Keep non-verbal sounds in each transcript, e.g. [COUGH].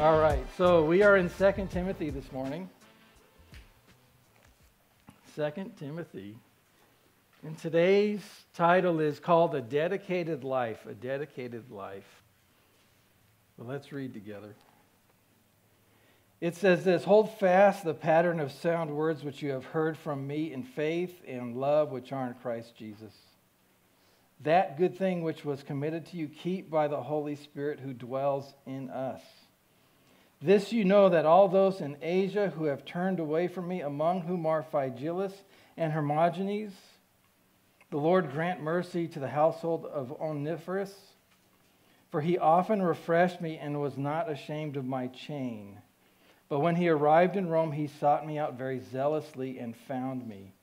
All right, so we are in 2 Timothy this morning. 2 Timothy. And today's title is called A Dedicated Life. A Dedicated Life. Well, let's read together. It says this Hold fast the pattern of sound words which you have heard from me in faith and love which are in Christ Jesus. That good thing which was committed to you, keep by the Holy Spirit who dwells in us. This you know that all those in Asia who have turned away from me, among whom are Phygelus and Hermogenes, the Lord grant mercy to the household of Onesiphorus, for he often refreshed me and was not ashamed of my chain. But when he arrived in Rome, he sought me out very zealously and found me.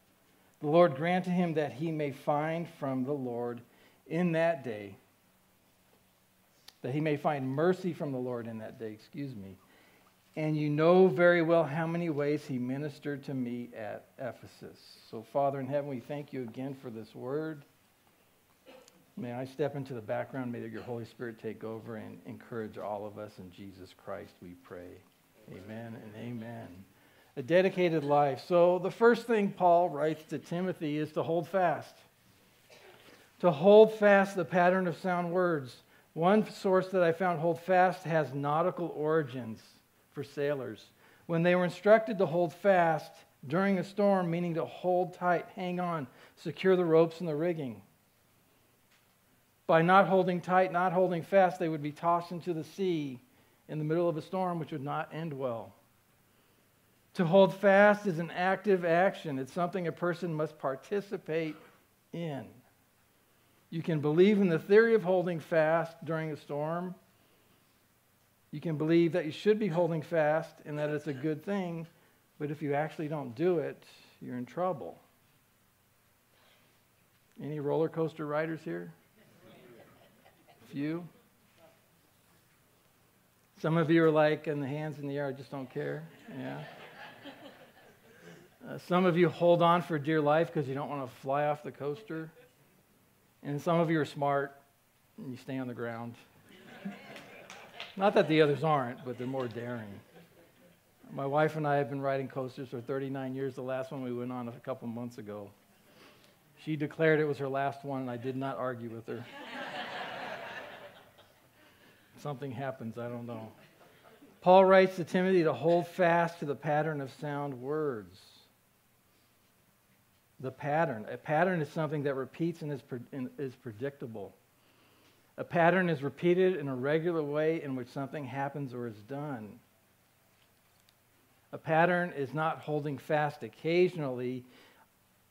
The Lord grant to him that he may find from the Lord in that day, that he may find mercy from the Lord in that day, excuse me and you know very well how many ways he ministered to me at Ephesus. So, Father in heaven, we thank you again for this word. May I step into the background. May your Holy Spirit take over and encourage all of us. In Jesus Christ, we pray. Amen and amen. A dedicated life. So, the first thing Paul writes to Timothy is to hold fast. To hold fast the pattern of sound words. One source that I found, hold fast, has nautical origins for sailors. When they were instructed to hold fast during a storm, meaning to hold tight, hang on, secure the ropes and the rigging. By not holding tight, not holding fast, they would be tossed into the sea in the middle of a storm, which would not end well. To hold fast is an active action, it's something a person must participate in. You can believe in the theory of holding fast during a storm you can believe that you should be holding fast and that it's a good thing, but if you actually don't do it, you're in trouble. Any roller coaster riders here? Few? Some of you are like, and the hands in the air, I just don't care. Yeah. Uh, some of you hold on for dear life because you don't want to fly off the coaster. And some of you are smart and you stay on the ground. Not that the others aren't, but they're more daring. My wife and I have been riding coasters for 39 years. The last one we went on a couple months ago. She declared it was her last one, and I did not argue with her. [LAUGHS] Something happens, I don't know. Paul writes to Timothy to hold fast to the pattern of sound words. The pattern. A pattern is something that repeats and is, is predictable. A pattern is repeated in a regular way in which something happens or is done. A pattern is not holding fast occasionally.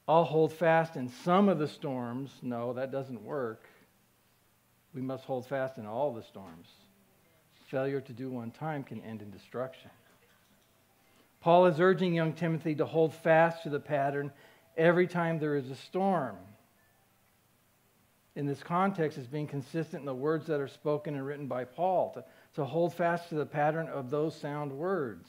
I'll hold fast in some of the storms. No, that doesn't work. We must hold fast in all the storms. Failure to do one time can end in destruction. Paul is urging young Timothy to hold fast to the pattern every time there is a storm in this context is being consistent in the words that are spoken and written by Paul, to, to hold fast to the pattern of those sound words.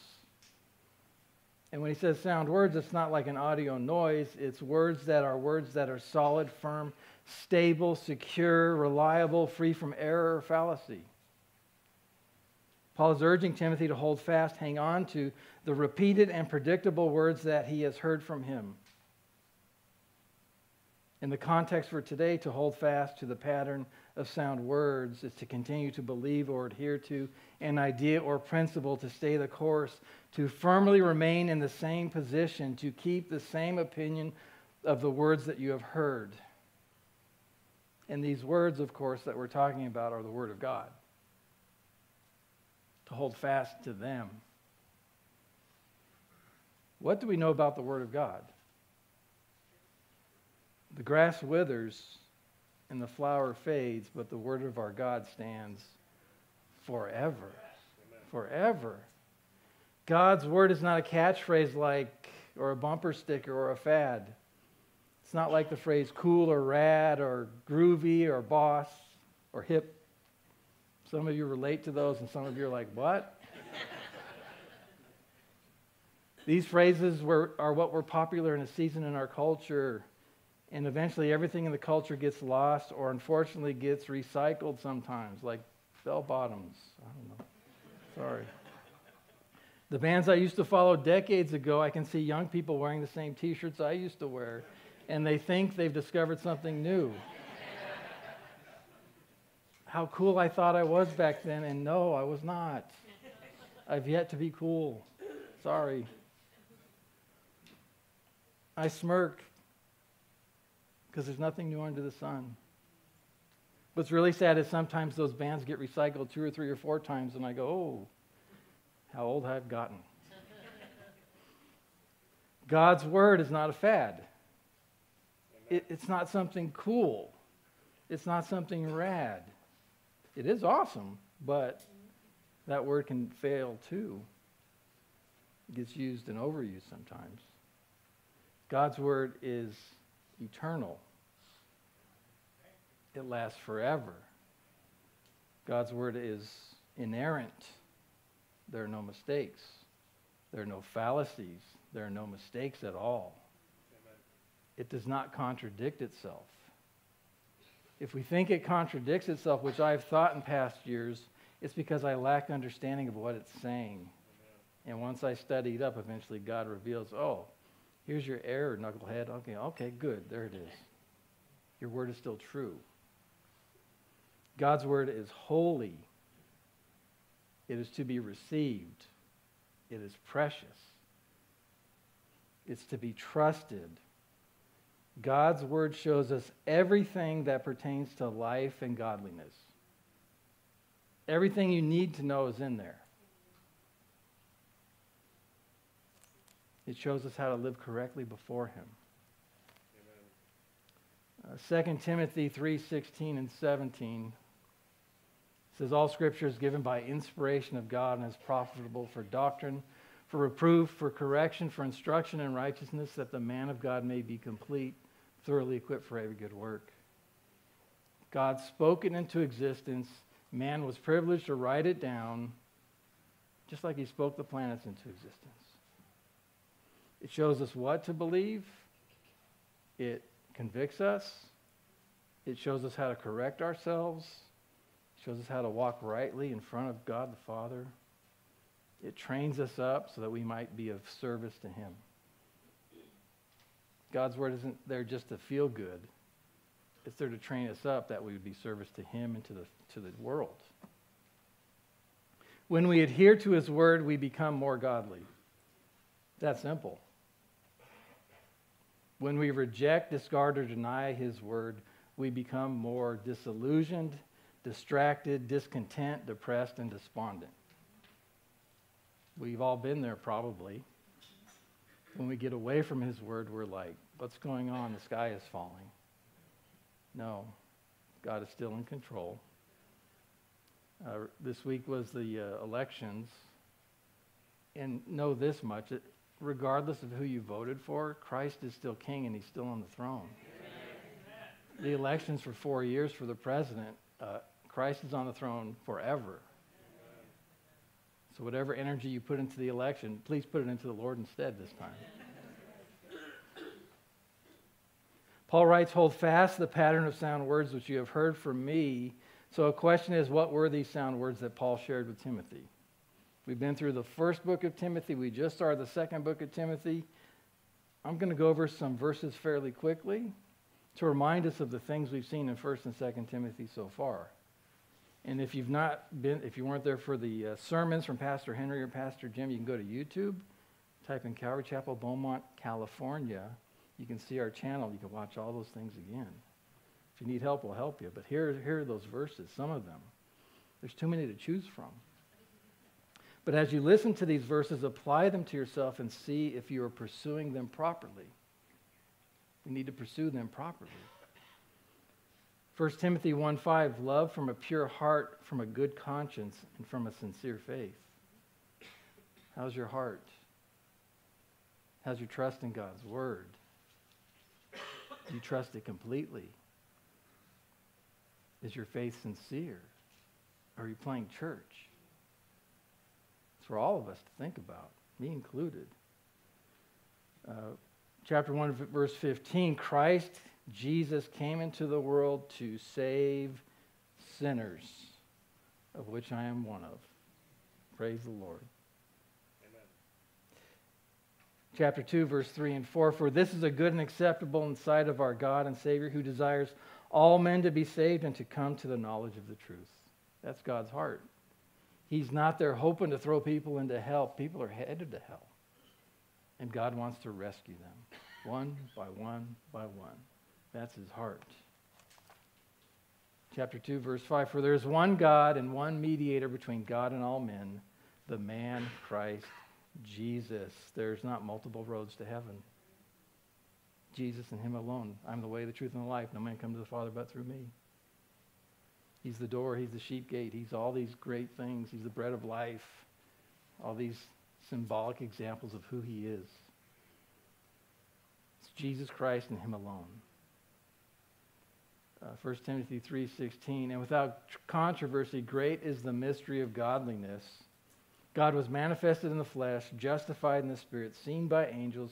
And when he says sound words, it's not like an audio noise, it's words that are words that are solid, firm, stable, secure, reliable, free from error or fallacy. Paul is urging Timothy to hold fast, hang on to the repeated and predictable words that he has heard from him in the context for today, to hold fast to the pattern of sound words is to continue to believe or adhere to an idea or principle, to stay the course, to firmly remain in the same position, to keep the same opinion of the words that you have heard. And these words, of course, that we're talking about are the Word of God. To hold fast to them. What do we know about the Word of God? The grass withers and the flower fades, but the word of our God stands forever. Forever. God's word is not a catchphrase like, or a bumper sticker or a fad. It's not like the phrase cool or rad or groovy or boss or hip. Some of you relate to those, and some of you are like, what? [LAUGHS] These phrases were, are what were popular in a season in our culture and eventually everything in the culture gets lost or unfortunately gets recycled sometimes, like bell bottoms. I don't know. Sorry. The bands I used to follow decades ago, I can see young people wearing the same t shirts I used to wear, and they think they've discovered something new. How cool I thought I was back then, and no, I was not. I've yet to be cool. Sorry. I smirk because there's nothing new under the sun. What's really sad is sometimes those bands get recycled two or three or four times, and I go, oh, how old I've gotten. [LAUGHS] God's word is not a fad. It, it's not something cool. It's not something rad. It is awesome, but that word can fail too. It gets used and overused sometimes. God's word is eternal, it lasts forever. God's word is inerrant. There are no mistakes, there are no fallacies, there are no mistakes at all. It does not contradict itself. If we think it contradicts itself, which I've thought in past years, it's because I lack understanding of what it's saying. And once I study it up, eventually God reveals, oh, here's your error, knucklehead. Okay, okay, good. There it is. Your word is still true. God's word is holy. It is to be received. It is precious. It's to be trusted. God's word shows us everything that pertains to life and godliness. Everything you need to know is in there. It shows us how to live correctly before Him. Uh, 2 Timothy 3:16 and 17 says all scripture is given by inspiration of God and is profitable for doctrine, for reproof, for correction, for instruction in righteousness that the man of God may be complete, thoroughly equipped for every good work. God spoke it into existence Man was privileged to write it down just like he spoke the planets into existence. It shows us what to believe, it convicts us, it shows us how to correct ourselves, it shows us how to walk rightly in front of God the Father. It trains us up so that we might be of service to him. God's word isn't there just to feel good. It's there to train us up that we would be service to him and to the to the world. When we adhere to his word, we become more godly. That simple. When we reject, discard, or deny his word, we become more disillusioned, distracted, discontent, depressed, and despondent. We've all been there probably. When we get away from his word, we're like, what's going on? The sky is falling. No, God is still in control. Uh, this week was the uh, elections. And know this much regardless of who you voted for, Christ is still king and he's still on the throne. Amen. The elections for four years for the president, uh, Christ is on the throne forever. So, whatever energy you put into the election, please put it into the Lord instead this time. Paul writes, Hold fast the pattern of sound words which you have heard from me so, a question is what were these sound words that Paul shared with Timothy? We've been through the first book of Timothy. We just started the second book of Timothy. I'm going to go over some verses fairly quickly to remind us of the things we've seen in 1st and 2nd Timothy so far. And if you've not been, if you weren't there for the uh, sermons from Pastor Henry or Pastor Jim, you can go to YouTube, type in Calvary Chapel, Beaumont, California. You can see our channel. You can watch all those things again. If you need help, we'll help you. But here, here are those verses, some of them. There's too many to choose from. But as you listen to these verses, apply them to yourself and see if you are pursuing them properly. We need to pursue them properly. 1 Timothy 1 5, love from a pure heart, from a good conscience, and from a sincere faith. How's your heart? How's your trust in God's word? Do you trust it completely? Is your faith sincere? Are you playing church? For all of us to think about, me included. Uh, chapter 1, verse 15 Christ Jesus came into the world to save sinners, of which I am one of. Praise the Lord. Amen. chapter 2, verse 3 and 4. For this is a good and acceptable in sight of our God and Savior who desires all men to be saved and to come to the knowledge of the truth. That's God's heart. He's not there hoping to throw people into hell. People are headed to hell. And God wants to rescue them, one by one by one. That's his heart. Chapter 2, verse 5 For there is one God and one mediator between God and all men, the man Christ Jesus. There's not multiple roads to heaven. Jesus and Him alone. I'm the way, the truth, and the life. No man comes to the Father but through me. He's the door. He's the sheep gate. He's all these great things. He's the bread of life. All these symbolic examples of who He is. It's Jesus Christ and Him alone. Uh, 1 Timothy 3:16 and without controversy great is the mystery of godliness God was manifested in the flesh justified in the spirit seen by angels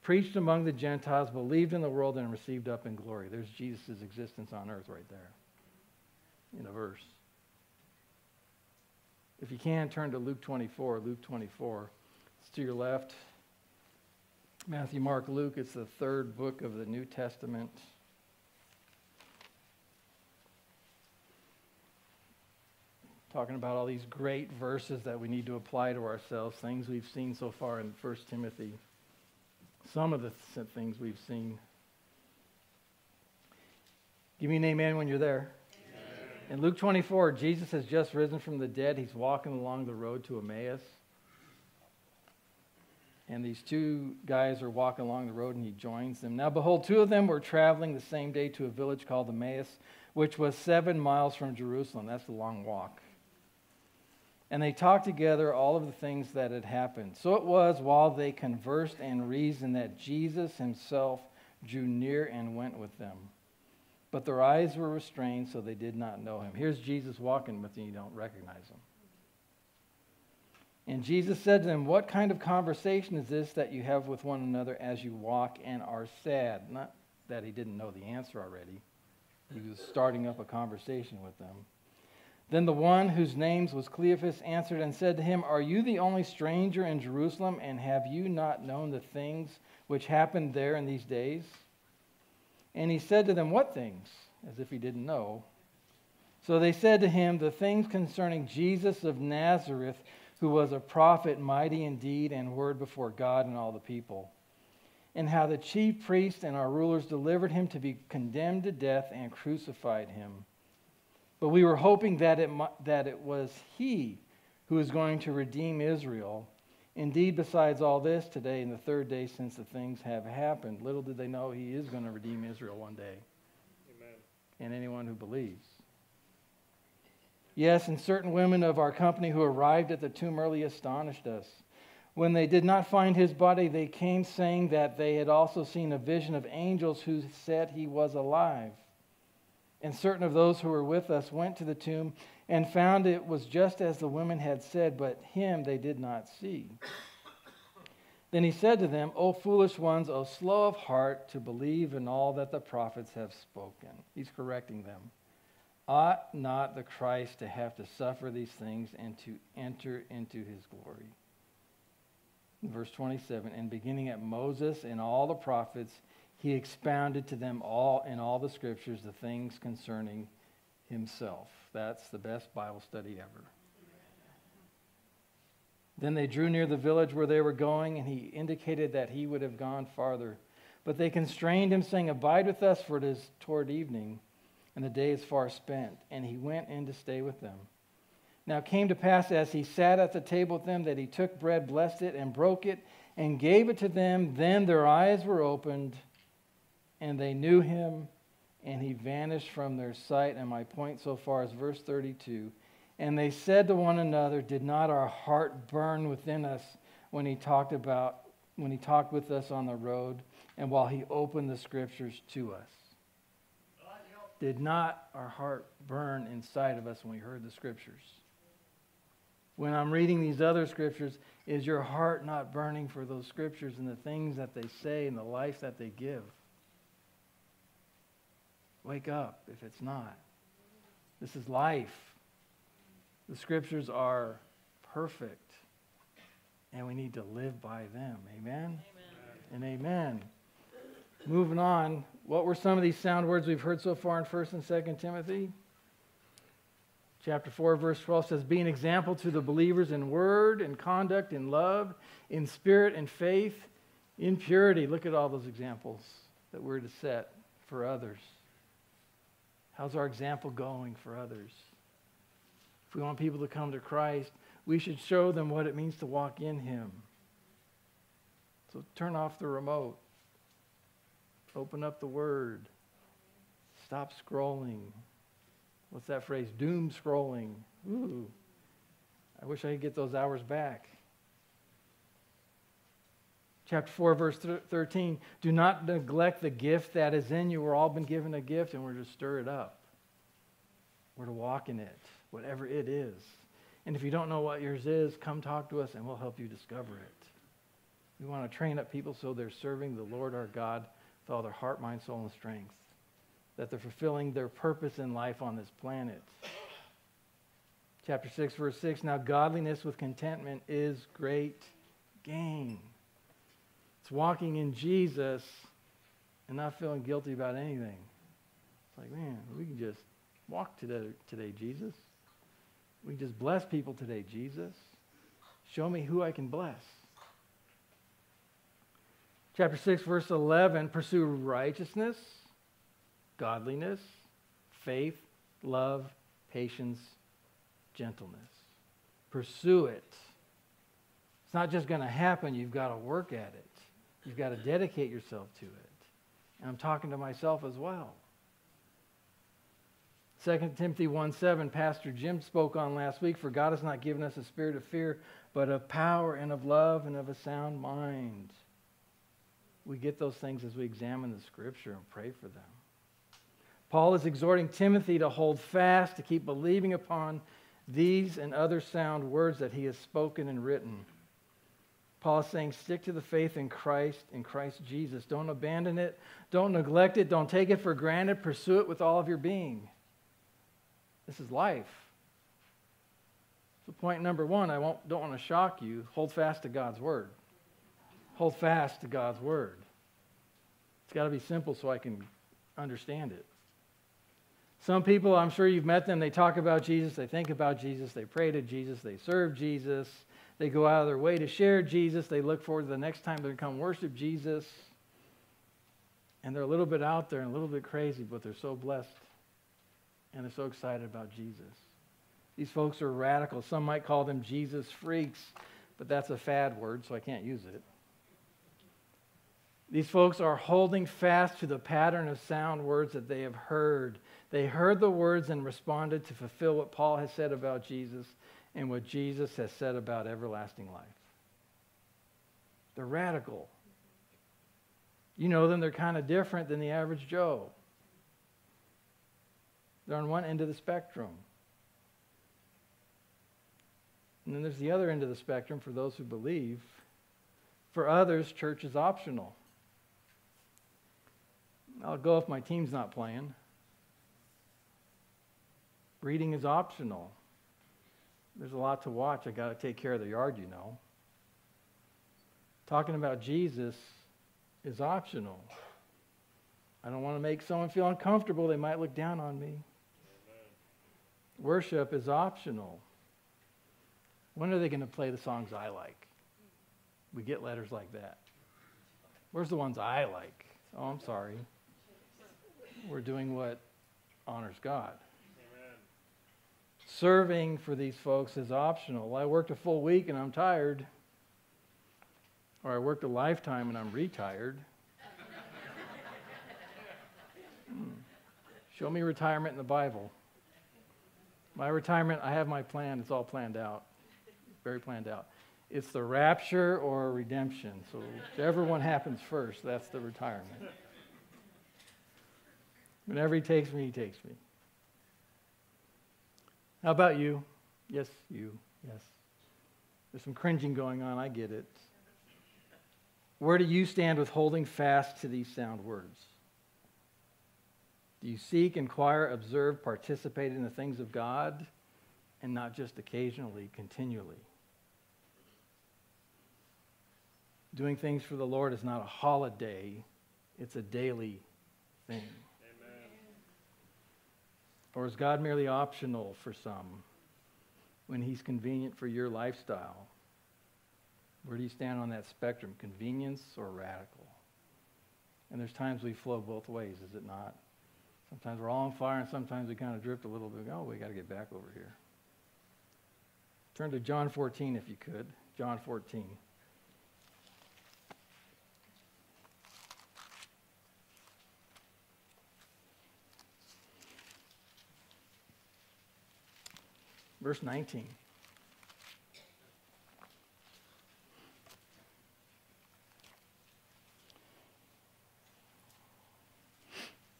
preached among the Gentiles believed in the world and received up in glory there's Jesus' existence on earth right there in a verse if you can turn to Luke 24 Luke 24 it's to your left Matthew Mark Luke it's the third book of the New Testament talking about all these great verses that we need to apply to ourselves, things we've seen so far in 1 Timothy. Some of the things we've seen. Give me an amen when you're there. In Luke 24, Jesus has just risen from the dead. He's walking along the road to Emmaus. And these two guys are walking along the road, and he joins them. Now, behold, two of them were traveling the same day to a village called Emmaus, which was seven miles from Jerusalem. That's a long walk and they talked together all of the things that had happened. So it was while they conversed and reasoned that Jesus himself drew near and went with them. But their eyes were restrained, so they did not know him. Here's Jesus walking with you, you don't recognize him. And Jesus said to them, What kind of conversation is this that you have with one another as you walk and are sad? Not that he didn't know the answer already, he was starting up a conversation with them. Then the one whose name was Cleophas answered and said to him, Are you the only stranger in Jerusalem, and have you not known the things which happened there in these days? And he said to them, What things? As if he didn't know. So they said to him, The things concerning Jesus of Nazareth, who was a prophet, mighty in deed and word before God and all the people. And how the chief priests and our rulers delivered him to be condemned to death and crucified him. But we were hoping that it, that it was he who was going to redeem Israel. Indeed, besides all this, today, in the third day since the things have happened, little did they know he is going to redeem Israel one day. Amen. And anyone who believes. Yes, and certain women of our company who arrived at the tomb early astonished us. When they did not find his body, they came saying that they had also seen a vision of angels who said he was alive. And certain of those who were with us went to the tomb and found it was just as the women had said, but him they did not see. Then he said to them, O foolish ones, O slow of heart to believe in all that the prophets have spoken. He's correcting them. Ought not the Christ to have to suffer these things and to enter into his glory? verse 27 And beginning at Moses and all the prophets, he expounded to them all in all the scriptures the things concerning himself. That's the best Bible study ever. Then they drew near the village where they were going, and he indicated that he would have gone farther. But they constrained him, saying, Abide with us, for it is toward evening, and the day is far spent. And he went in to stay with them. Now it came to pass as he sat at the table with them that he took bread, blessed it, and broke it, and gave it to them. Then their eyes were opened and they knew him, and he vanished from their sight. And my point so far is verse 32. And they said to one another, Did not our heart burn within us when he talked about when he talked with us on the road and while he opened the scriptures to us? Did not our heart burn inside of us when we heard the scriptures? When I'm reading these other scriptures, is your heart not burning for those scriptures and the things that they say and the life that they give? Wake up if it's not. This is life. The scriptures are perfect, and we need to live by them. Amen? Amen. and amen. Moving on, what were some of these sound words we've heard so far in 1st and 2nd Timothy? Chapter 4, verse 12 says, Be an example to the believers in word, in conduct, in love, in spirit, in faith, in purity. Look at all those examples that we're to set for others. How's our example going for others? If we want people to come to Christ, we should show them what it means to walk in Him. So turn off the remote. Open up the Word. Stop scrolling. What's that phrase? Doom scrolling. Ooh. I wish I could get those hours back. Chapter 4, verse 13. Do not neglect the gift that is in you. We're all been given a gift and we're to stir it up. We're to walk in it, whatever it is. And if you don't know what yours is, come talk to us and we'll help you discover it. We want to train up people so they're serving the Lord our God with all their heart, mind, soul, and strength. That they're fulfilling their purpose in life on this planet. Chapter 6, verse 6 Now godliness with contentment is great gain. It's walking in Jesus and not feeling guilty about anything. It's like, man, we can just walk today, today Jesus. We can just bless people today, Jesus. Show me who I can bless. Chapter 6, verse 11 pursue righteousness, godliness, faith, love, patience, gentleness. Pursue it. It's not just going to happen, you've got to work at it. You've got to dedicate yourself to it. And I'm talking to myself as well. 2 Timothy 1 7, Pastor Jim spoke on last week. For God has not given us a spirit of fear, but of power and of love and of a sound mind. We get those things as we examine the scripture and pray for them. Paul is exhorting Timothy to hold fast, to keep believing upon these and other sound words that he has spoken and written. Paul is saying, stick to the faith in Christ, in Christ Jesus. Don't abandon it. Don't neglect it. Don't take it for granted. Pursue it with all of your being. This is life. So, point number one, I won't, don't want to shock you. Hold fast to God's word hold fast to God's word. It's got to be simple so I can understand it. Some people, I'm sure you've met them, they talk about Jesus, they think about Jesus, they pray to Jesus, they serve Jesus, they go out of their way to share Jesus, they look forward to the next time they come worship Jesus. And they're a little bit out there and a little bit crazy, but they're so blessed and they're so excited about Jesus. These folks are radical. Some might call them Jesus freaks, but that's a fad word, so I can't use it. These folks are holding fast to the pattern of sound words that they have heard. They heard the words and responded to fulfill what Paul has said about Jesus and what Jesus has said about everlasting life. They're radical. You know them, they're kind of different than the average Joe. They're on one end of the spectrum. And then there's the other end of the spectrum for those who believe. For others, church is optional. I'll go if my team's not playing. Reading is optional. There's a lot to watch. I got to take care of the yard, you know. Talking about Jesus is optional. I don't want to make someone feel uncomfortable. They might look down on me. Amen. Worship is optional. When are they going to play the songs I like? We get letters like that. Where's the ones I like? Oh, I'm sorry we're doing what honors God. Serving for these folks is optional. I worked a full week and I'm tired. Or I worked a lifetime and I'm retired. hmm. Show me retirement in the Bible. My retirement, I have my plan. It's all planned out. Very planned out. It's the rapture or redemption. So whichever one happens first, that's the retirement. Whenever he takes me, he takes me. How about you? Yes, you. Yes. There's some cringing going on. I get it. Where do you stand with holding fast to these sound words? Do you seek, inquire, observe, participate in the things of God, and not just occasionally, continually? Doing things for the Lord is not a holiday, it's a daily thing. Or is God merely optional for some when He's convenient for your lifestyle? Where do you stand on that spectrum, convenience or radical? And there's times we flow both ways, is it not? Sometimes we're all on fire, and sometimes we kind of drift a little bit. Oh, we got to get back over here. Turn to John 14 if you could. John 14. Verse 19.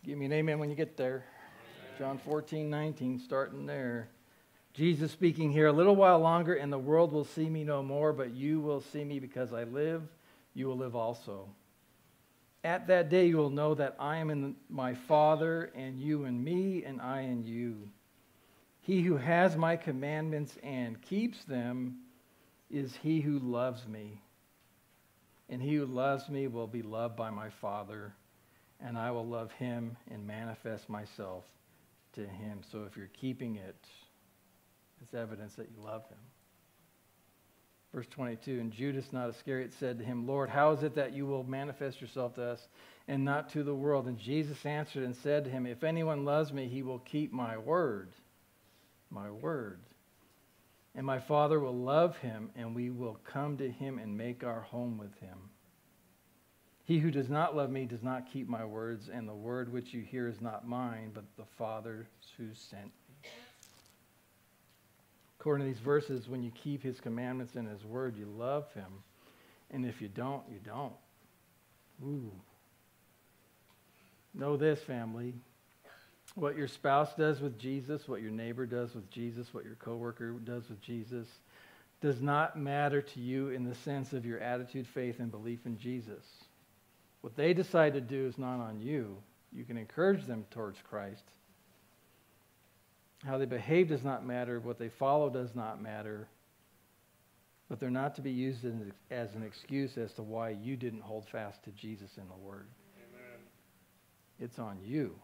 Give me an amen when you get there. John 14, 19, starting there. Jesus speaking here, a little while longer, and the world will see me no more, but you will see me because I live, you will live also. At that day, you will know that I am in my Father, and you in me, and I in you. He who has my commandments and keeps them is he who loves me. And he who loves me will be loved by my Father and I will love him and manifest myself to him. So if you're keeping it, it's evidence that you love him. Verse 22 And Judas, not Iscariot, said to him, Lord, how is it that you will manifest yourself to us and not to the world? And Jesus answered and said to him, If anyone loves me, he will keep my word. My word. And my Father will love him, and we will come to him and make our home with him. He who does not love me does not keep my words, and the word which you hear is not mine, but the Father's who sent me. According to these verses, when you keep his commandments and his word, you love him. And if you don't, you don't. Ooh. Know this, family. What your spouse does with Jesus, what your neighbor does with Jesus, what your coworker does with Jesus, does not matter to you in the sense of your attitude, faith, and belief in Jesus. What they decide to do is not on you. You can encourage them towards Christ. How they behave does not matter. What they follow does not matter. But they're not to be used as an excuse as to why you didn't hold fast to Jesus in the Word. Amen. It's on you.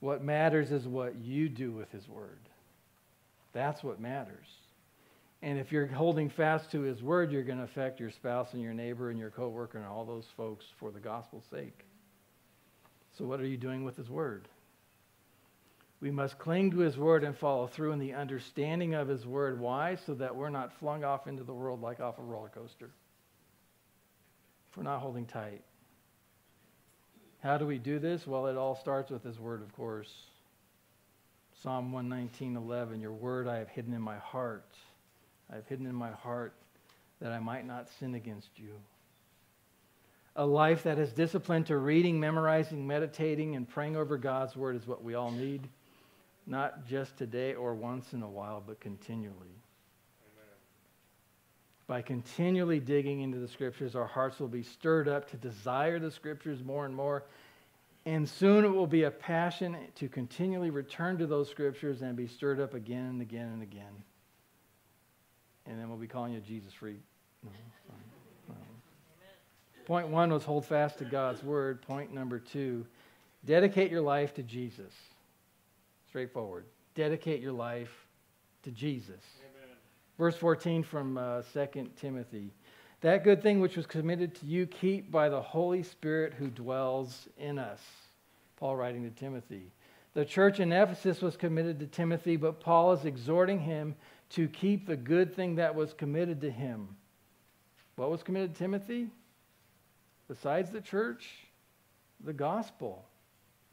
What matters is what you do with His Word. That's what matters. And if you're holding fast to his word, you're going to affect your spouse and your neighbor and your coworker and all those folks for the gospel's sake. So, what are you doing with his word? We must cling to his word and follow through in the understanding of his word. Why? So that we're not flung off into the world like off a roller coaster. If we're not holding tight. How do we do this? Well, it all starts with his word, of course. Psalm 119:11, Your word I have hidden in my heart I've hidden in my heart that I might not sin against you. A life that is disciplined to reading, memorizing, meditating, and praying over God's word is what we all need, not just today or once in a while, but continually. By continually digging into the scriptures, our hearts will be stirred up to desire the scriptures more and more. And soon it will be a passion to continually return to those scriptures and be stirred up again and again and again and then we'll be calling you Jesus freak. No, Point one was hold fast to God's word. Point number two, dedicate your life to Jesus. Straightforward. Dedicate your life to Jesus. Verse 14 from uh, 2 Timothy. That good thing which was committed to you, keep by the Holy Spirit who dwells in us. Paul writing to Timothy. The church in Ephesus was committed to Timothy, but Paul is exhorting him to keep the good thing that was committed to him. What was committed to Timothy? Besides the church, the gospel,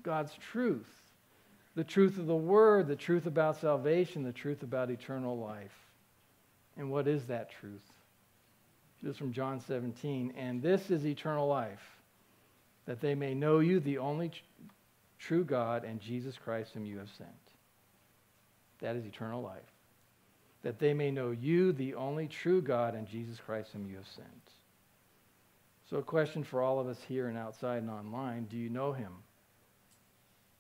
God's truth, the truth of the word, the truth about salvation, the truth about eternal life. And what is that truth? This is from John 17. And this is eternal life, that they may know you, the only true God, and Jesus Christ, whom you have sent. That is eternal life that they may know you, the only true God, and Jesus Christ, whom you have sent. So, a question for all of us here and outside and online do you know him?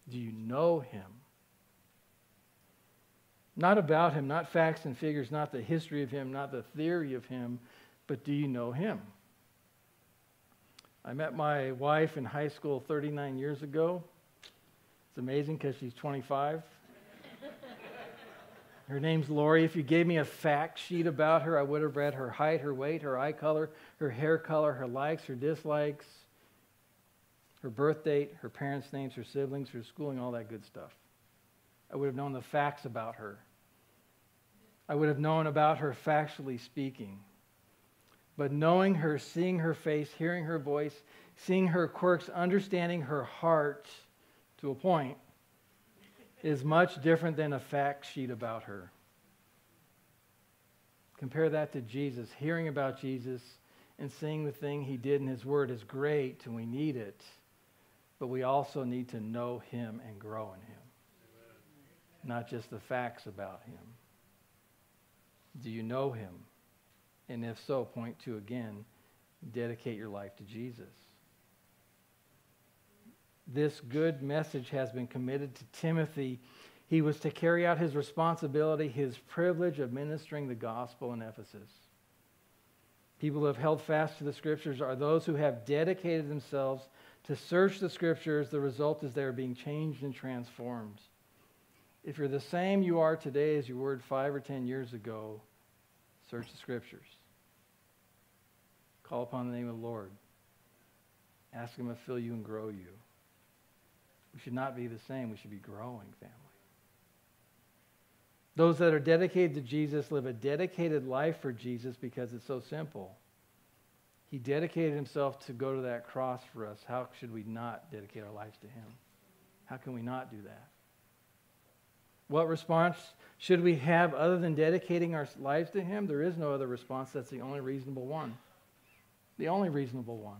Do you know him? Not about him, not facts and figures, not the history of him, not the theory of him, but do you know him? I met my wife in high school 39 years ago. It's amazing because she's 25. Her name's Lori. If you gave me a fact sheet about her, I would have read her height, her weight, her eye color, her hair color, her likes, her dislikes, her birth date, her parents' names, her siblings, her schooling, all that good stuff. I would have known the facts about her. I would have known about her factually speaking. But knowing her, seeing her face, hearing her voice, seeing her quirks, understanding her heart to a point is much different than a fact sheet about her. Compare that to Jesus. Hearing about Jesus and seeing the thing he did in his word is great and we need it. But we also need to know him and grow in him, not just the facts about him. Do you know him? And if so, point to again, dedicate your life to Jesus. This good message has been committed to Timothy. He was to carry out his responsibility, his privilege of ministering the gospel in Ephesus. People who have held fast to the scriptures are those who have dedicated themselves to search the scriptures. The result is they are being changed and transformed. If you're the same you are today as you were five or ten years ago, Search the scriptures. Call upon the name of the Lord. Ask Him to fill you and grow you. We should not be the same. We should be growing, family. Those that are dedicated to Jesus live a dedicated life for Jesus because it's so simple. He dedicated himself to go to that cross for us. How should we not dedicate our lives to him? How can we not do that? What response should we have other than dedicating our lives to Him? There is no other response. That's the only reasonable one. The only reasonable one.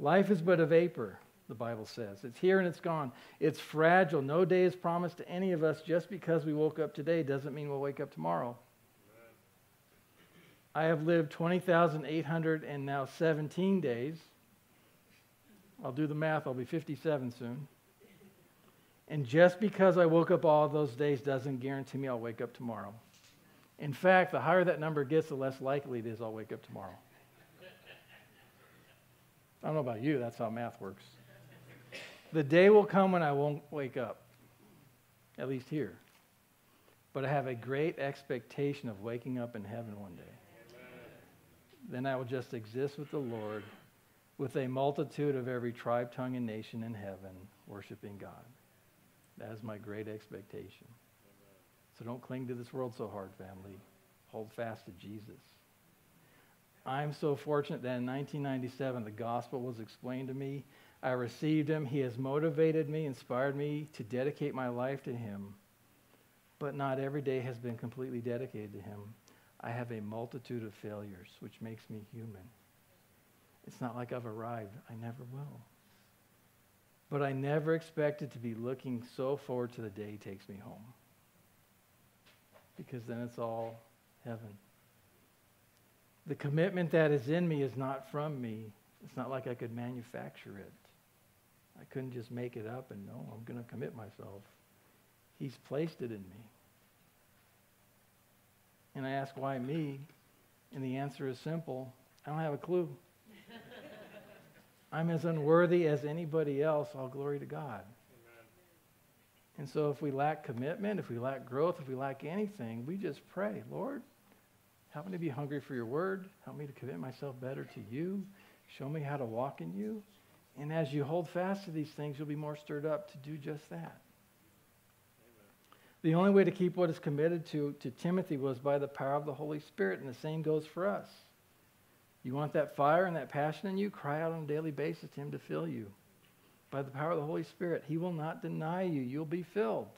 Life is but a vapor, the Bible says. It's here and it's gone. It's fragile. No day is promised to any of us. Just because we woke up today doesn't mean we'll wake up tomorrow. I have lived 20,800 and now 17 days. I'll do the math, I'll be 57 soon. And just because I woke up all those days doesn't guarantee me I'll wake up tomorrow. In fact, the higher that number gets, the less likely it is I'll wake up tomorrow. I don't know about you, that's how math works. The day will come when I won't wake up, at least here. But I have a great expectation of waking up in heaven one day. Then I will just exist with the Lord with a multitude of every tribe, tongue, and nation in heaven, worshiping God. That is my great expectation. So don't cling to this world so hard, family. Hold fast to Jesus. I'm so fortunate that in 1997 the gospel was explained to me. I received him. He has motivated me, inspired me to dedicate my life to him. But not every day has been completely dedicated to him. I have a multitude of failures, which makes me human. It's not like I've arrived. I never will. But I never expected to be looking so forward to the day he takes me home. Because then it's all heaven. The commitment that is in me is not from me. It's not like I could manufacture it. I couldn't just make it up and no, I'm going to commit myself. He's placed it in me. And I ask, why me? And the answer is simple I don't have a clue. I'm as unworthy as anybody else. All glory to God. Amen. And so, if we lack commitment, if we lack growth, if we lack anything, we just pray, Lord, help me to be hungry for your word. Help me to commit myself better to you. Show me how to walk in you. And as you hold fast to these things, you'll be more stirred up to do just that. Amen. The only way to keep what is committed to, to Timothy was by the power of the Holy Spirit, and the same goes for us. You want that fire and that passion in you? Cry out on a daily basis to Him to fill you. By the power of the Holy Spirit, He will not deny you. You'll be filled.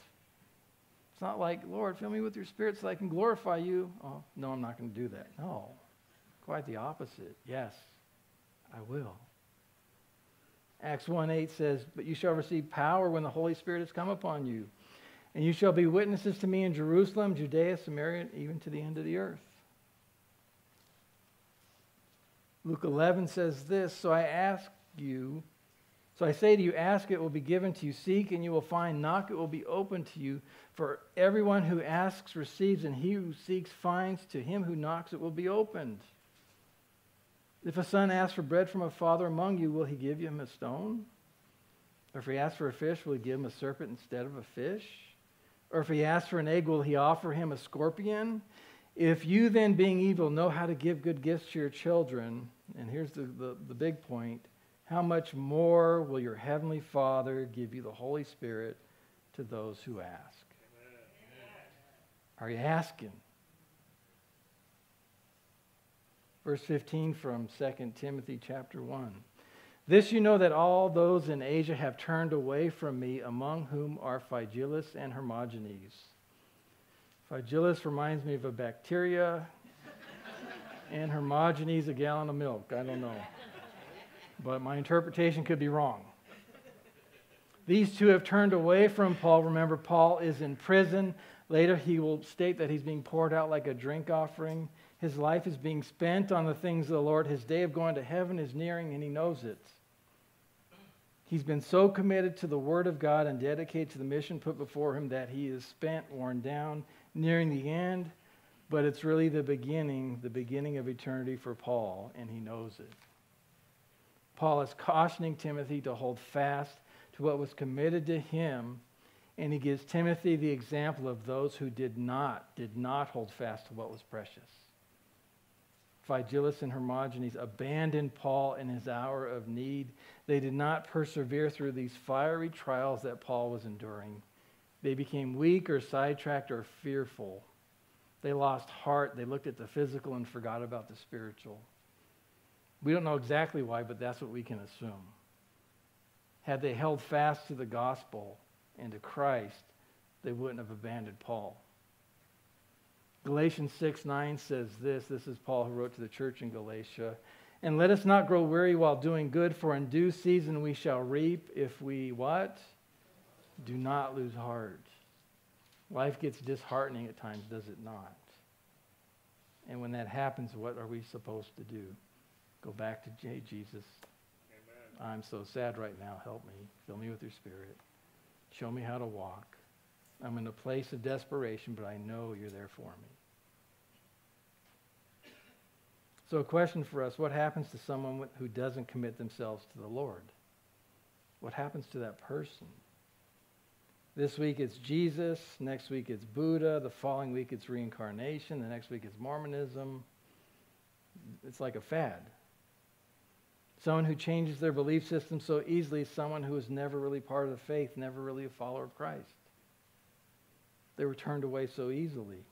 It's not like, Lord, fill me with your Spirit so I can glorify you. Oh, no, I'm not going to do that. No. Quite the opposite. Yes, I will. Acts 1 8 says, But you shall receive power when the Holy Spirit has come upon you. And you shall be witnesses to me in Jerusalem, Judea, Samaria, even to the end of the earth. Luke 11 says this So I ask you, So I say to you, ask, it will be given to you. Seek, and you will find. Knock, it will be open to you. For everyone who asks receives, and he who seeks finds. To him who knocks, it will be opened. If a son asks for bread from a father among you, will he give him a stone? Or if he asks for a fish, will he give him a serpent instead of a fish? Or if he asks for an egg, will he offer him a scorpion? If you then, being evil, know how to give good gifts to your children, and here's the, the, the big point how much more will your heavenly Father give you the Holy Spirit to those who ask? Are you asking? Verse 15 from 2 Timothy chapter 1. This you know that all those in Asia have turned away from me, among whom are Phygelus and Hermogenes. Phygelus reminds me of a bacteria, and Hermogenes a gallon of milk. I don't know but my interpretation could be wrong. These two have turned away from Paul. Remember, Paul is in prison. Later, he will state that he's being poured out like a drink offering. His life is being spent on the things of the Lord. His day of going to heaven is nearing, and he knows it. He's been so committed to the Word of God and dedicated to the mission put before him that he is spent, worn down, nearing the end. But it's really the beginning, the beginning of eternity for Paul, and he knows it. Paul is cautioning Timothy to hold fast to what was committed to him, and he gives Timothy the example of those who did not, did not hold fast to what was precious. Phygelus and Hermogenes abandoned Paul in his hour of need. They did not persevere through these fiery trials that Paul was enduring. They became weak or sidetracked or fearful. They lost heart. They looked at the physical and forgot about the spiritual. We don't know exactly why, but that's what we can assume. Had they held fast to the gospel and to Christ, they wouldn't have abandoned Paul. Galatians 6 9 says this. This is Paul who wrote to the church in Galatia. And let us not grow weary while doing good, for in due season we shall reap if we what? Do not lose heart. Life gets disheartening at times, does it not? And when that happens, what are we supposed to do? Go back to J Jesus. Amen. I'm so sad right now. Help me. Fill me with your spirit. Show me how to walk. I'm in a place of desperation, but I know you're there for me. So, a question for us what happens to someone who doesn't commit themselves to the Lord? What happens to that person? This week it's Jesus. Next week it's Buddha. The following week it's reincarnation. The next week it's Mormonism. It's like a fad. Someone who changes their belief system so easily is someone who was never really part of the faith, never really a follower of Christ. They were turned away so easily.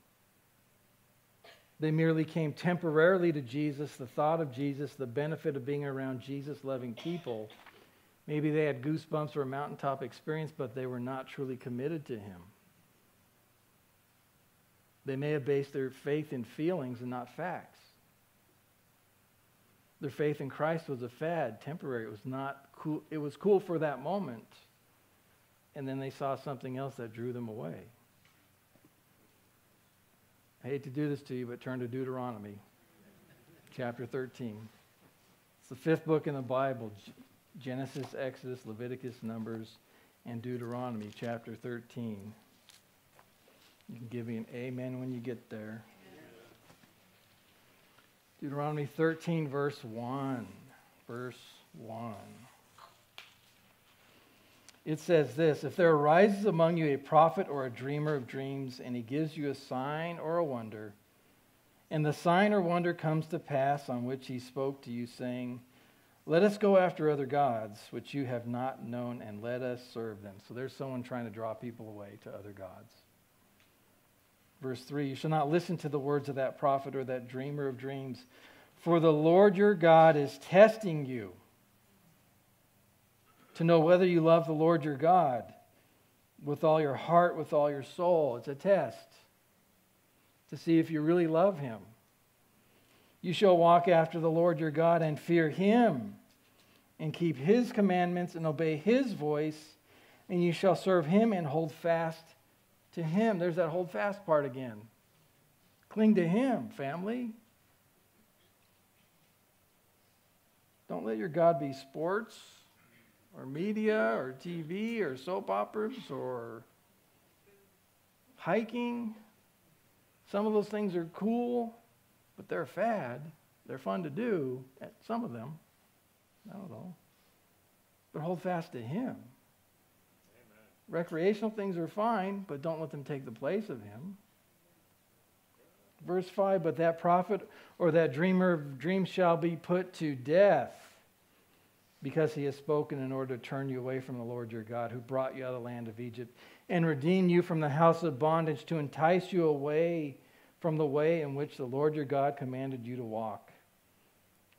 They merely came temporarily to Jesus, the thought of Jesus, the benefit of being around Jesus loving people. Maybe they had goosebumps or a mountaintop experience, but they were not truly committed to Him. They may have based their faith in feelings and not facts. Their faith in Christ was a fad, temporary. It was not cool. It was cool for that moment. And then they saw something else that drew them away. I hate to do this to you, but turn to Deuteronomy chapter 13. It's the fifth book in the Bible Genesis, Exodus, Leviticus, Numbers, and Deuteronomy chapter 13. You can give me an amen when you get there. Deuteronomy 13, verse 1. Verse 1. It says this If there arises among you a prophet or a dreamer of dreams, and he gives you a sign or a wonder, and the sign or wonder comes to pass on which he spoke to you, saying, Let us go after other gods, which you have not known, and let us serve them. So there's someone trying to draw people away to other gods. Verse 3 You shall not listen to the words of that prophet or that dreamer of dreams, for the Lord your God is testing you to know whether you love the Lord your God with all your heart, with all your soul. It's a test to see if you really love him. You shall walk after the Lord your God and fear him and keep his commandments and obey his voice, and you shall serve him and hold fast to Him. There's that hold fast part again. Cling to Him, family. Don't let your God be sports or media or TV or soap operas or hiking. Some of those things are cool, but they're fad. They're fun to do, at some of them. I don't know. But hold fast to Him. Amen. Recreational things are fine, but don't let them take the place of Him. Verse 5 But that prophet or that dreamer of dreams shall be put to death because he has spoken in order to turn you away from the Lord your God, who brought you out of the land of Egypt and redeemed you from the house of bondage to entice you away from the way in which the Lord your God commanded you to walk.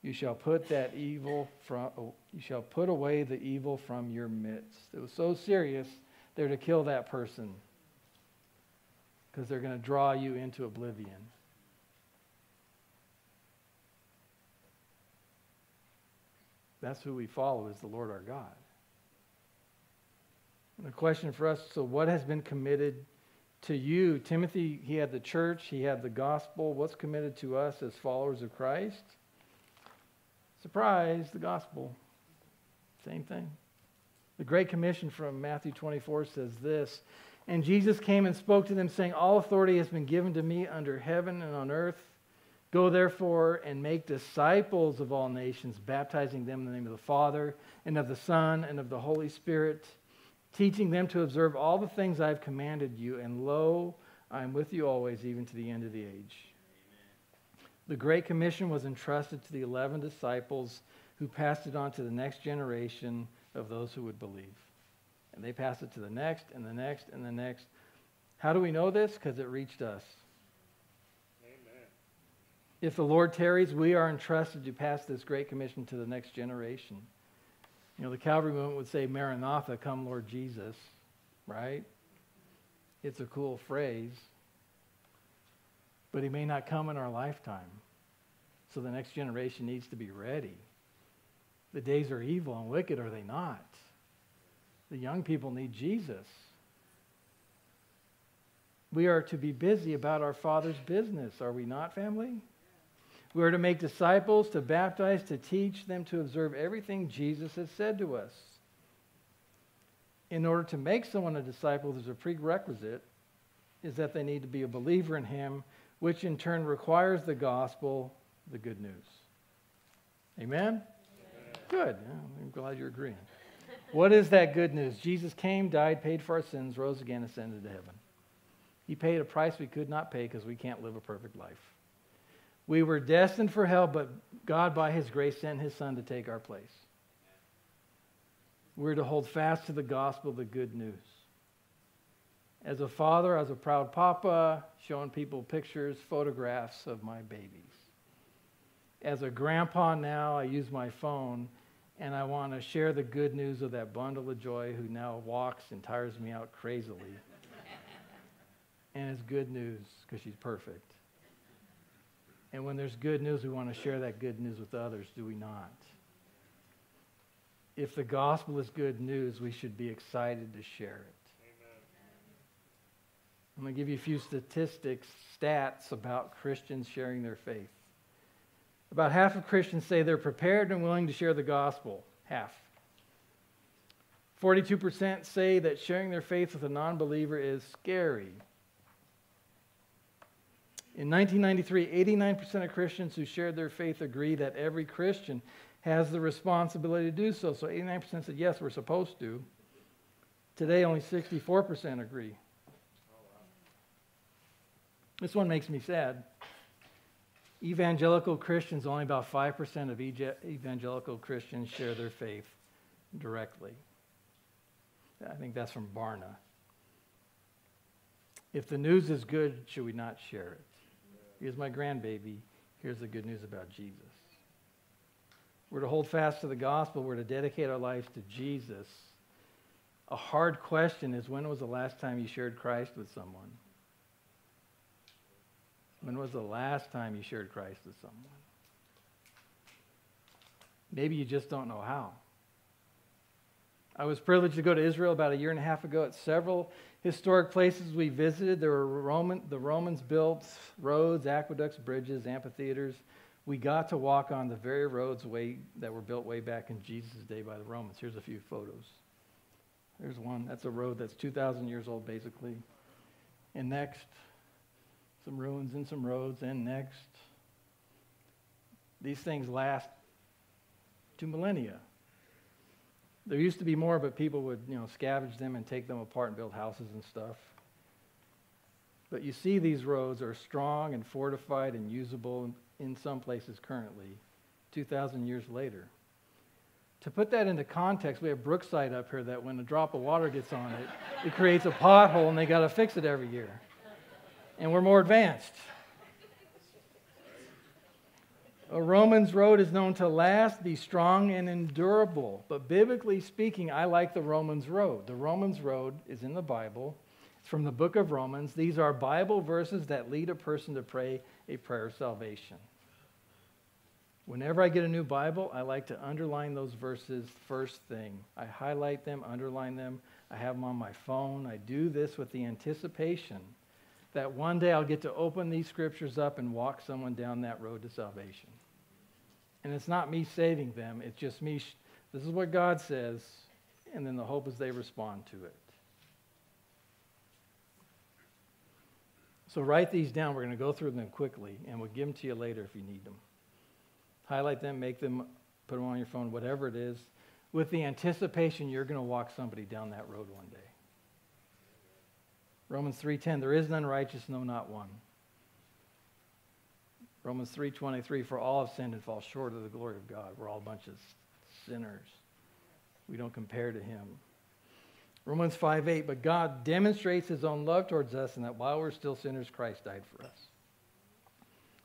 You shall put that evil from oh, you shall put away the evil from your midst. It was so serious they're to kill that person because they're going to draw you into oblivion. That's who we follow is the Lord our God. And the question for us, so what has been committed to you? Timothy, he had the church, he had the gospel. What's committed to us as followers of Christ? Surprise, the gospel. Same thing. The Great Commission from Matthew 24 says this And Jesus came and spoke to them, saying, All authority has been given to me under heaven and on earth. Go therefore and make disciples of all nations, baptizing them in the name of the Father, and of the Son, and of the Holy Spirit, teaching them to observe all the things I have commanded you. And lo, I am with you always, even to the end of the age. The Great Commission was entrusted to the 11 disciples who passed it on to the next generation of those who would believe. And they passed it to the next, and the next, and the next. How do we know this? Because it reached us. Amen. If the Lord tarries, we are entrusted to pass this Great Commission to the next generation. You know, the Calvary movement would say, Maranatha, come Lord Jesus, right? It's a cool phrase but he may not come in our lifetime. So the next generation needs to be ready. The days are evil and wicked, are they not? The young people need Jesus. We are to be busy about our Father's business, are we not, family? We are to make disciples, to baptize, to teach them to observe everything Jesus has said to us. In order to make someone a disciple, there's a prerequisite is that they need to be a believer in him which in turn requires the gospel, the good news. Amen? Good. I'm glad you're agreeing. what is that good news? Jesus came, died, paid for our sins, rose again, ascended to heaven. He paid a price we could not pay because we can't live a perfect life. We were destined for hell, but God, by His grace, sent His Son to take our place. We're to hold fast to the gospel, the good news. As a father, as a proud papa, showing people pictures, photographs of my babies. As a grandpa now, I use my phone and I want to share the good news of that bundle of joy who now walks and tires me out crazily. [LAUGHS] and it's good news because she's perfect. And when there's good news, we want to share that good news with others, do we not? If the gospel is good news, we should be excited to share it. I'm going to give you a few statistics, stats about Christians sharing their faith. About half of Christians say they're prepared and willing to share the gospel. Half. 42% say that sharing their faith with a non believer is scary. In 1993, 89% of Christians who shared their faith agree that every Christian has the responsibility to do so. So 89% said, yes, we're supposed to. Today, only 64% agree. This one makes me sad. Evangelical Christians, only about 5% of evangelical Christians share their faith directly. I think that's from Barna. If the news is good, should we not share it? Here's my grandbaby. Here's the good news about Jesus. We're to hold fast to the gospel. We're to dedicate our lives to Jesus. A hard question is when was the last time you shared Christ with someone? When was the last time you shared Christ with someone? Maybe you just don't know how. I was privileged to go to Israel about a year and a half ago at several historic places we visited. There were Roman, the Romans built roads, aqueducts, bridges, amphitheaters, We got to walk on the very roads way, that were built way back in Jesus' day by the Romans. Here's a few photos. There's one. That's a road that's 2,000 years old, basically. And next, some ruins and some roads. And next, these things last two millennia. There used to be more, but people would, you know, scavenge them and take them apart and build houses and stuff. But you see, these roads are strong and fortified and usable in some places currently, 2,000 years later. To put that into context, we have Brookside up here that when a drop of water gets on it, it creates a pothole and they got to fix it every year. And we're more advanced. A Romans road is known to last, be strong, and endurable. But biblically speaking, I like the Romans road. The Romans road is in the Bible. It's from the book of Romans. These are Bible verses that lead a person to pray a prayer of salvation. Whenever I get a new Bible, I like to underline those verses first thing. I highlight them, underline them. I have them on my phone. I do this with the anticipation that one day I'll get to open these scriptures up and walk someone down that road to salvation. And it's not me saving them, it's just me. Sh- this is what God says, and then the hope is they respond to it. So write these down. We're going to go through them quickly, and we'll give them to you later if you need them. Highlight them, make them, put them on your phone, whatever it is, with the anticipation you're going to walk somebody down that road one day. Romans 3:10 There is none righteous no not one. Romans 3:23 For all have sinned and fall short of the glory of God. We're all a bunch of sinners. We don't compare to him. Romans 5:8 But God demonstrates his own love towards us in that while we're still sinners Christ died for us.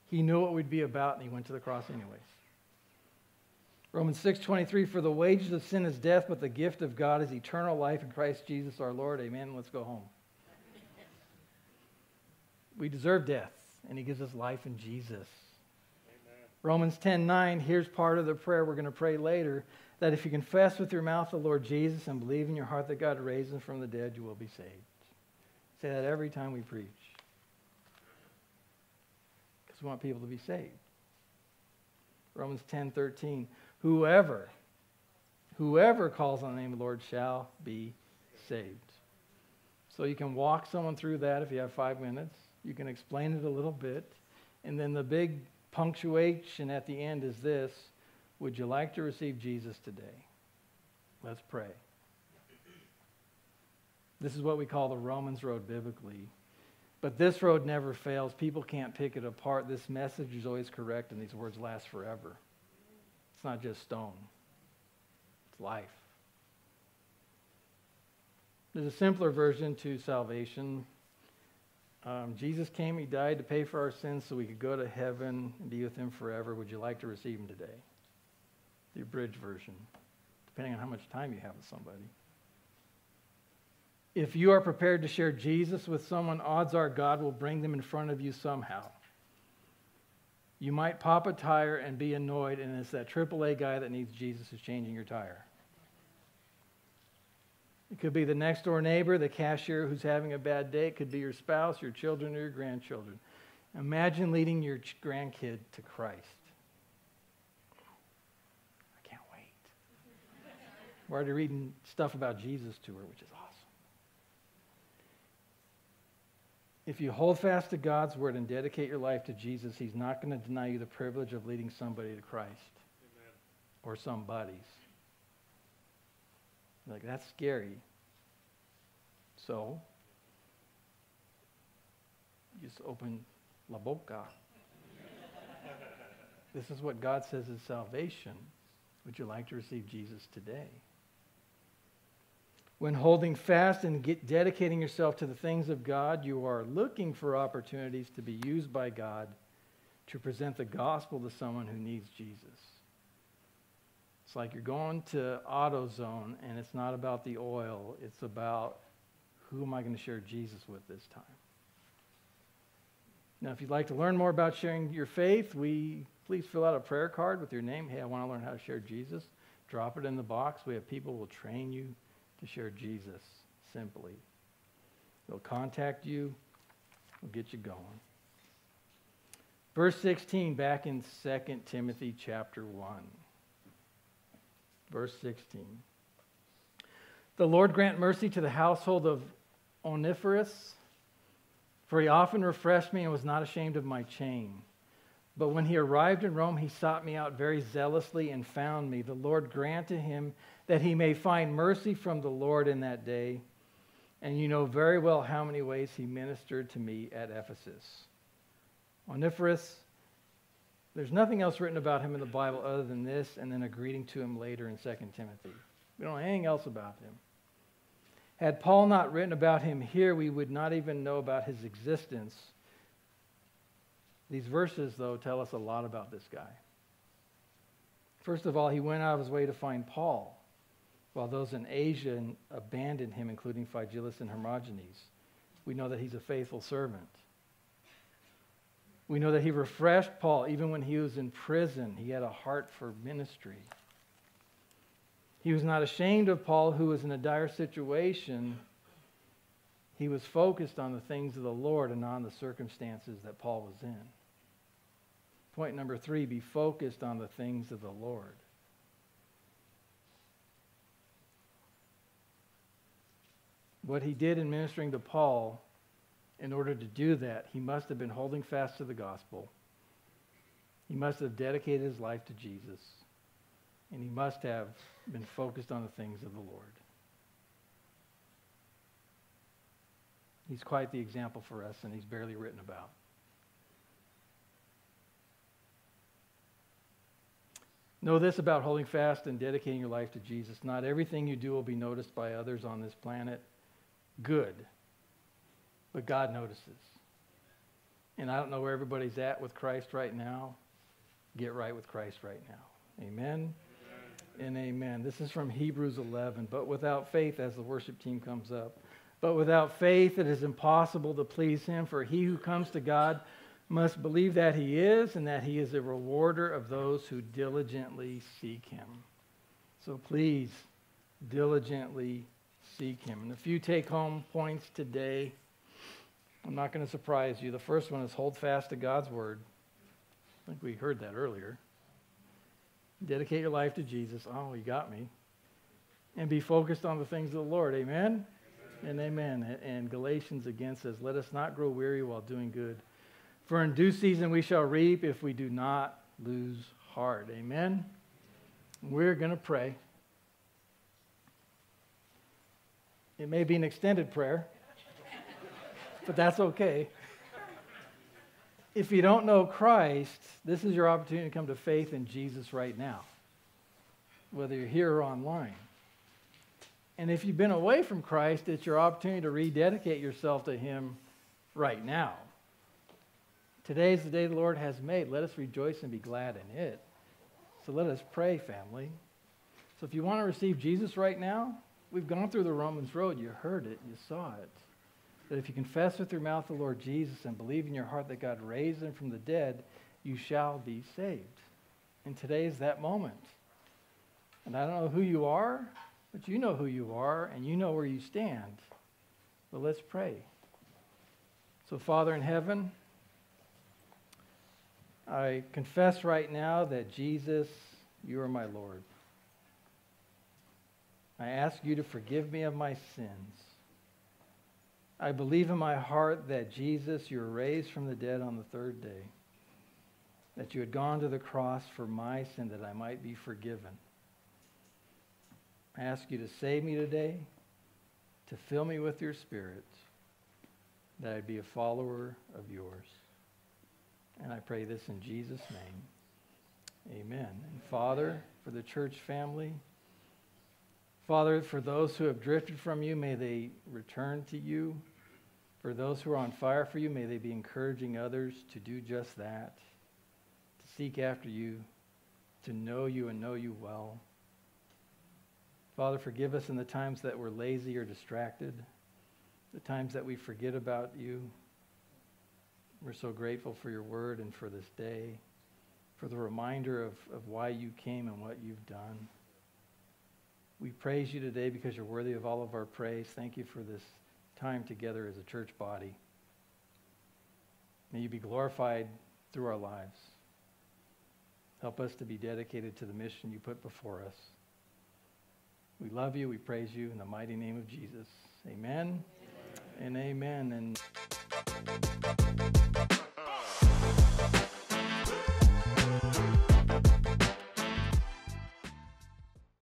He knew what we'd be about and he went to the cross anyways. Romans 6:23 For the wages of sin is death but the gift of God is eternal life in Christ Jesus our Lord. Amen. Let's go home. We deserve death and he gives us life in Jesus. Amen. Romans 10:9 here's part of the prayer we're going to pray later that if you confess with your mouth the Lord Jesus and believe in your heart that God raised him from the dead you will be saved. Say that every time we preach. Cuz we want people to be saved. Romans 10:13 Whoever whoever calls on the name of the Lord shall be saved. So you can walk someone through that if you have 5 minutes. You can explain it a little bit. And then the big punctuation at the end is this Would you like to receive Jesus today? Let's pray. This is what we call the Romans road biblically. But this road never fails. People can't pick it apart. This message is always correct, and these words last forever. It's not just stone, it's life. There's a simpler version to salvation. Um, Jesus came, He died to pay for our sins so we could go to heaven and be with Him forever. Would you like to receive Him today? The abridged version, depending on how much time you have with somebody. If you are prepared to share Jesus with someone, odds are God will bring them in front of you somehow. You might pop a tire and be annoyed, and it's that AAA guy that needs Jesus who's changing your tire. It could be the next door neighbor, the cashier who's having a bad day. It could be your spouse, your children, or your grandchildren. Imagine leading your grandkid to Christ. I can't wait. We're already reading stuff about Jesus to her, which is awesome. If you hold fast to God's word and dedicate your life to Jesus, He's not going to deny you the privilege of leading somebody to Christ Amen. or somebody's. Like, that's scary. So, just open la boca. this is what God says is salvation. Would you like to receive Jesus today? When holding fast and get, dedicating yourself to the things of God, you are looking for opportunities to be used by God to present the gospel to someone who needs Jesus. It's like you're going to AutoZone and it's not about the oil, it's about who am I going to share Jesus with this time. Now, if you'd like to learn more about sharing your faith, we please fill out a prayer card with your name. Hey, I want to learn how to share Jesus. Drop it in the box. We have people who will train you to share Jesus simply. They'll contact you, we'll get you going. Verse 16, back in 2 Timothy chapter 1. Verse 16. The Lord grant mercy to the household of Onesiphorus, for he often refreshed me and was not ashamed of my chain. But when he arrived in Rome, he sought me out very zealously and found me. The Lord grant to him that he may find mercy from the Lord in that day. And you know very well how many ways he ministered to me at Ephesus. Onesiphorus, there's nothing else written about him in the Bible other than this and then a greeting to him later in 2 Timothy. We don't know anything else about him. Had Paul not written about him here, we would not even know about his existence these verses, though, tell us a lot about this guy. First of all, he went out of his way to find Paul, while those in Asia abandoned him, including Phygelus and Hermogenes. We know that he's a faithful servant. We know that he refreshed Paul even when he was in prison. He had a heart for ministry. He was not ashamed of Paul, who was in a dire situation. He was focused on the things of the Lord and on the circumstances that Paul was in. Point number three be focused on the things of the Lord. What he did in ministering to Paul, in order to do that, he must have been holding fast to the gospel. He must have dedicated his life to Jesus. And he must have been focused on the things of the Lord. He's quite the example for us, and he's barely written about. Know this about holding fast and dedicating your life to Jesus. Not everything you do will be noticed by others on this planet. Good. But God notices. And I don't know where everybody's at with Christ right now. Get right with Christ right now. Amen. amen. And amen. This is from Hebrews 11. But without faith, as the worship team comes up, but without faith it is impossible to please him, for he who comes to God must believe that he is and that he is a rewarder of those who diligently seek him. So please, diligently seek him. And a few take home points today. I'm not going to surprise you. The first one is hold fast to God's word. I think we heard that earlier. Dedicate your life to Jesus. Oh, you got me. And be focused on the things of the Lord. Amen? amen. And amen. And Galatians again says, Let us not grow weary while doing good. For in due season we shall reap if we do not lose heart. Amen? We're going to pray. It may be an extended prayer, but that's okay. If you don't know Christ, this is your opportunity to come to faith in Jesus right now, whether you're here or online. And if you've been away from Christ, it's your opportunity to rededicate yourself to Him right now. Today is the day the Lord has made. Let us rejoice and be glad in it. So let us pray, family. So if you want to receive Jesus right now, we've gone through the Romans road. You heard it, you saw it. That if you confess with your mouth the Lord Jesus and believe in your heart that God raised him from the dead, you shall be saved. And today is that moment. And I don't know who you are, but you know who you are and you know where you stand. But let's pray. So, Father in heaven, I confess right now that Jesus, you are my Lord. I ask you to forgive me of my sins. I believe in my heart that Jesus, you were raised from the dead on the third day, that you had gone to the cross for my sin that I might be forgiven. I ask you to save me today, to fill me with your spirit, that I'd be a follower of yours. And I pray this in Jesus' name. Amen. And Father, for the church family, Father, for those who have drifted from you, may they return to you. For those who are on fire for you, may they be encouraging others to do just that, to seek after you, to know you and know you well. Father, forgive us in the times that we're lazy or distracted, the times that we forget about you. We're so grateful for your word and for this day, for the reminder of, of why you came and what you've done. We praise you today because you're worthy of all of our praise. Thank you for this time together as a church body. May you be glorified through our lives. Help us to be dedicated to the mission you put before us. We love you. We praise you in the mighty name of Jesus. Amen, amen. and amen. And